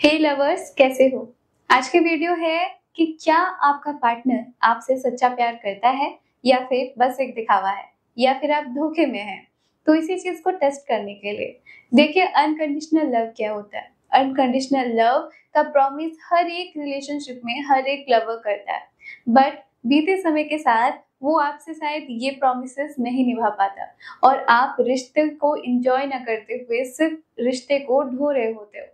हे lovers कैसे हो? आज की वीडियो है कि क्या आपका पार्टनर आपसे सच्चा प्यार करता है या फिर बस एक दिखावा है, या फिर आप धोखे में हैं? तो इसी चीज़ को टेस्ट करने के लिए। देखिए अनकंडीशनल लव क्या होता है? अनकंडीशनल लव का प्रॉमिस हर एक रिलेशनशिप में हर एक लवर करता है। बट बीते समय के साथ वो आपसे शायद ये प्रोमिस नहीं निभा पाता और आप रिश्ते को इंजॉय ना करते हुए सिर्फ़ रिश्ते को ढो रहे होते हो।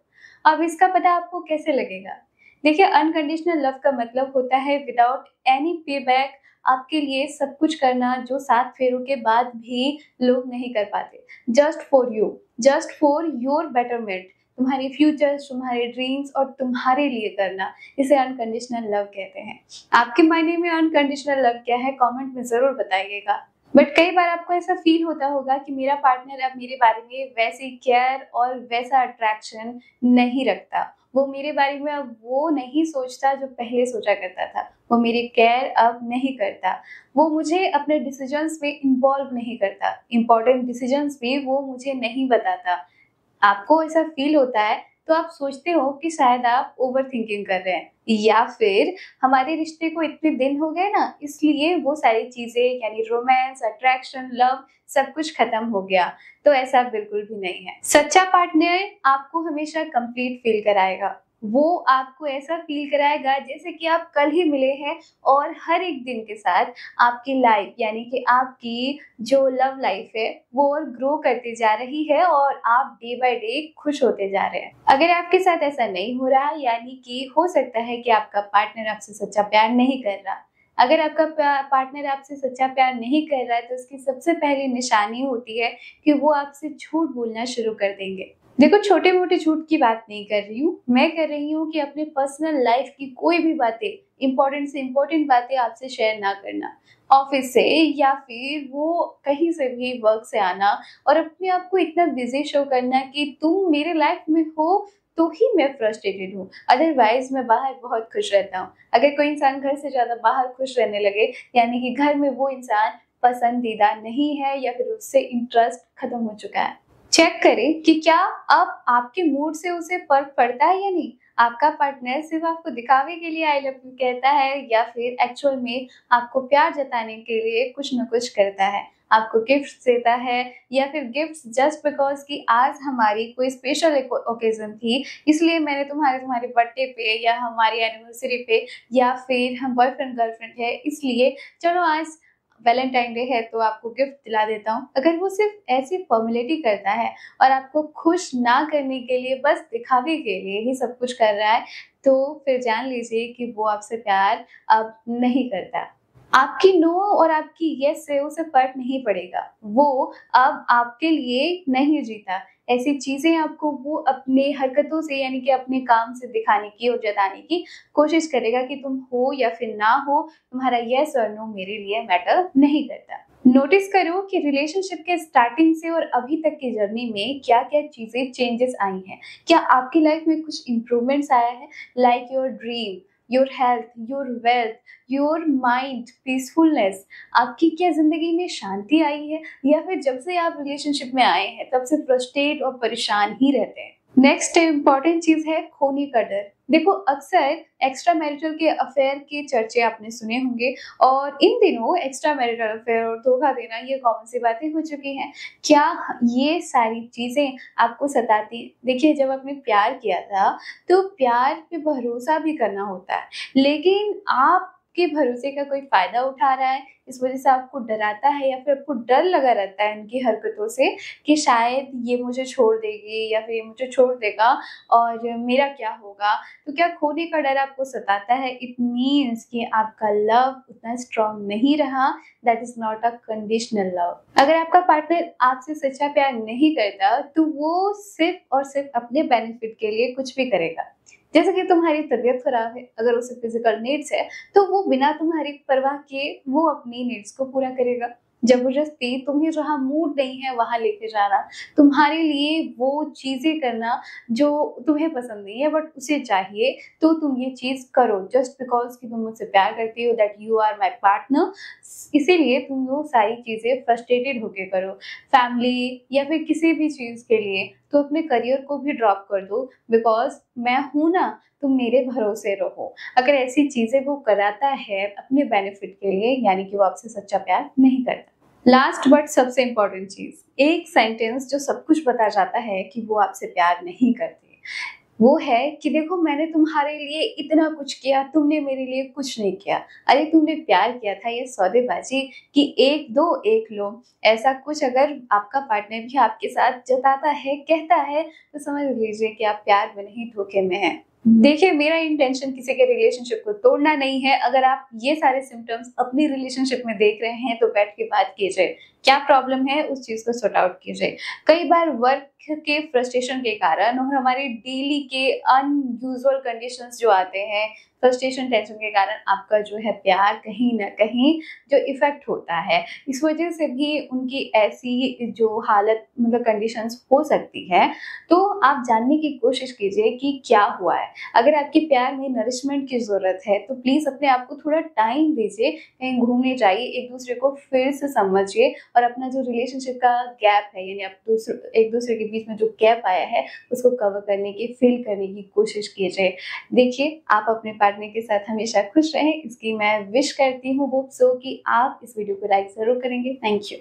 अब इसका पता आपको कैसे लगेगा? देखिए अनकंडीशनल लव का मतलब होता है विदाउट एनी पे बैक आपके लिए सब कुछ करना जो सात फेरों के बाद भी लोग नहीं कर पाते। Just for you just for your betterment तुम्हारी फ्यूचर्स तुम्हारे ड्रीम्स और तुम्हारे लिए करना, इसे अनकंडीशनल लव कहते हैं। आपके मायने में अनकंडीशनल लव क्या है? कमेंट में ज़रूर बताइएगा। बट कई बार आपको ऐसा फील होता होगा कि मेरा पार्टनर अब मेरे बारे में वैसी केयर और वैसा अट्रैक्शन नहीं रखता। वो मेरे बारे में अब वो नहीं सोचता जो पहले सोचा करता था। वो मेरी केयर अब नहीं करता। वो मुझे अपने डिसीजंस में इन्वॉल्व नहीं करता। इम्पोर्टेंट डिसीजंस भी वो मुझे नहीं बताता। आपको ऐसा फील होता है तो आप सोचते हो कि शायद आप ओवर थिंकिंग कर रहे हैं। या फिर हमारे रिश्ते को इतने दिन हो गए ना, इसलिए वो सारी चीज़ें, यानी रोमांस अट्रैक्शन लव सब कुछ खत्म हो गया। तो ऐसा बिल्कुल भी नहीं है। सच्चा पार्टनर आपको हमेशा कंप्लीट फील कराएगा। वो आपको ऐसा फील कराएगा जैसे कि आप कल ही मिले हैं और हर एक दिन के साथ आपकी लाइफ यानी कि आपकी जो लव लाइफ है, वो और ग्रो करती जा रही है और आप डे बाय डे खुश होते जा रहे हैं। अगर आपके साथ ऐसा नहीं हो रहा, यानी कि हो सकता है कि आपका पार्टनर आपसे सच्चा प्यार नहीं कर रहा। अगर आपका पार्टनर आपसे सच्चा प्यार नहीं कर रहा है तो उसकी सबसे पहली निशानी होती है कि वो आपसे झूठ बोलना शुरू कर देंगे। देखो छोटे मोटे झूठ की बात नहीं कर रही हूँ। मैं कर रही हूँ कि अपने पर्सनल लाइफ की कोई भी बातें इंपॉर्टेंट से इम्पोर्टेंट बातें आपसे शेयर ना करना। ऑफ़िस से या फिर वो कहीं से भी वर्क से आना और अपने आप को इतना बिज़ी शो करना कि तुम मेरे लाइफ में हो तो ही मैं फ्रस्ट्रेटेड हूँ। अदरवाइज़ मैं बाहर बहुत खुश रहता हूँ। अगर कोई इंसान घर से ज़्यादा बाहर खुश रहने लगे, यानी कि घर में वो इंसान पसंदीदा नहीं है या फिर उससे इंटरेस्ट खत्म हो चुका है। चेक करें कि क्या अब आपके मूड से उसे फ़र्क पड़ता है या नहीं। आपका पार्टनर सिर्फ़ आपको दिखावे के लिए आई लव यू कहता है या फिर एक्चुअल में आपको प्यार जताने के लिए कुछ न कुछ करता है। आपको गिफ्ट देता है या फिर गिफ्ट जस्ट बिकॉज़ कि आज हमारी कोई स्पेशल ओकेजन थी, इसलिए मैंने तुम्हारे तुम्हारे बर्थडे पे या हमारी एनिवर्सरी पे या फिर हम बॉयफ्रेंड गर्लफ्रेंड है, इसलिए चलो आज वैलेंटाइन डे है तो आपको गिफ्ट दिला देता हूँ। अगर वो सिर्फ़ ऐसी फॉर्मेलिटी करता है और आपको खुश ना करने के लिए, बस दिखावे के लिए ही सब कुछ कर रहा है तो फिर जान लीजिए कि वो आपसे प्यार अब नहीं करता। आपकी नो और आपकी यस से उसे फ़र्क नहीं पड़ेगा। वो अब आपके लिए नहीं जीता। ऐसी चीज़ें आपको वो अपने हरकतों से, यानी कि अपने काम से दिखाने की और जताने की कोशिश करेगा कि तुम हो या फिर ना हो, तुम्हारा यस और नो मेरे लिए मैटर नहीं करता। नोटिस करो कि रिलेशनशिप के स्टार्टिंग से और अभी तक की जर्नी में क्या क्या चीज़ें चेंजेस आई हैं। क्या आपकी लाइफ में कुछ इंप्रूवमेंट्स आया है? Like your dream your health your wealth your mind peacefulness आपकी क्या ज़िंदगी में शांति आई है? या फिर जब से आप रिलेशनशिप में आए हैं, तब से फ्रस्ट्रेट और परेशान ही रहते हैं। नेक्स्ट इंपॉर्टेंट चीज़ है, खोने का डर। देखो, अक्सर एक्स्ट्रा मैरिटल के अफेयर के चर्चे आपने सुने होंगे और इन दिनों एक्स्ट्रा मैरिटल अफेयर और धोखा देना ये कॉमन सी बातें हो चुकी हैं। क्या ये सारी चीज़ें आपको सताती? देखिए, जब आपने प्यार किया था तो प्यार पे भरोसा भी करना होता है। लेकिन आप के भरोसे का कोई फ़ायदा उठा रहा है? इस वजह से आपको डराता है या फिर आपको डर लगा रहता है इनकी हरकतों से कि शायद ये मुझे छोड़ देगी या फिर ये मुझे छोड़ देगा और मेरा क्या होगा? तो क्या खोने का डर आपको सताता है? इट मीन्स कि आपका लव उतना स्ट्रांग नहीं रहा। That is not a conditional love अगर आपका पार्टनर आपसे सच्चा प्यार नहीं करता तो वो सिर्फ़ और सिर्फ़ अपने बेनिफिट के लिए कुछ भी करेगा। जैसे कि तुम्हारी तबीयत खराब है, अगर उसे फ़िज़िकल नीड्स है तो वो बिना तुम्हारी परवाह किए वो अपनी नीड्स को पूरा करेगा। ज़बरदस्ती तुम्हें जहाँ मूड नहीं है, वहाँ लेके जाना। तुम्हारे लिए वो चीज़ें करना जो तुम्हें पसंद नहीं है बट उसे चाहिए तो तुम ये चीज़ करो। जस्ट बिकॉज़ कि तुम मुझसे प्यार करती हो that you are my partner इसीलिए तुम वो सारी चीज़ें फ्रस्ट्रेटेड होके करो। फैमिली या फिर किसी भी चीज़ के लिए। तो अपने करियर को भी ड्रॉप कर दो बिकॉज़ मैं हूँ ना, तुम मेरे भरोसे रहो। अगर ऐसी चीज़ें वो कराता है अपने बेनिफिट के लिए, यानी कि वो आपसे सच्चा प्यार नहीं करता। लास्ट बट सबसे इंपॉर्टेंट चीज़, एक सेंटेंस जो सब कुछ बता जाता है कि वो आपसे प्यार नहीं करते। वो है कि देखो मैंने तुम्हारे लिए इतना कुछ किया तुमने मेरे लिए कुछ नहीं किया। अरे तुमने प्यार किया था ये सौदेबाजी कि एक दो एक लो। ऐसा कुछ अगर आपका पार्टनर भी आपके साथ जताता है कहता है तो समझ लीजिए कि आप प्यार में नहीं धोखे में हैं। देखिए मेरा इंटेंशन किसी के रिलेशनशिप को तोड़ना नहीं है। अगर आप ये सारे सिम्टम्स अपनी रिलेशनशिप में देख रहे हैं तो बैठ के बात कीजिए। क्या प्रॉब्लम है, उस चीज़ को सॉर्ट आउट कीजिए। कई बार वर्क के फ्रस्ट्रेशन के कारण और हमारे डेली के अनयूजल कंडीशंस जो आते हैं फ्रस्ट्रेशन टेंशन के कारण आपका जो है प्यार कहीं ना कहीं जो इफ़ेक्ट होता है। इस वजह से भी उनकी ऐसी जो हालत मतलब कंडीशंस हो सकती है। तो आप जानने की कोशिश कीजिए कि क्या हुआ है। अगर आपकी प्यार में नरिशमेंट की ज़रूरत है तो प्लीज़ अपने आप को थोड़ा टाइम दीजिए, कहीं घूमने जाइए, एक दूसरे को फिर से समझिए और अपना जो रिलेशनशिप का गैप है, यानी आप दूसरे, एक दूसरे के बीच में जो गैप आया है, उसको कवर करने की फिल करने की कोशिश की जाए। देखिए, आप अपने पार्टनर के साथ हमेशा खुश रहें, इसकी मैं विश करती हूँ होप सो कि आप इस वीडियो को लाइक ज़रूर करेंगे। Thank you